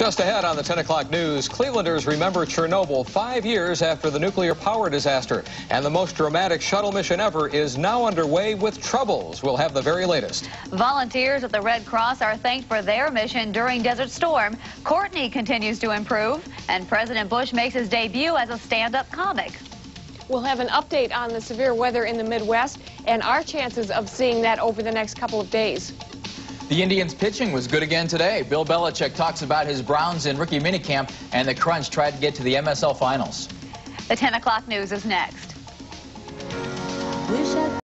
Just ahead on the 10 o'clock news, Clevelanders remember Chernobyl five years after the nuclear power disaster. And the most dramatic shuttle mission ever is now underway with troubles. We'll have the very latest. Volunteers at the Red Cross are thanked for their mission during Desert Storm. Courtney continues to improve, and President Bush makes his debut as a stand-up comic. We'll have an update on the severe weather in the Midwest and our chances of seeing that over the next couple of days. The Indians' pitching was good again today. Bill Belichick talks about his Browns and rookie minicamp, and the Crunch tried to get to the MSL Finals. The 10 o'clock news is next.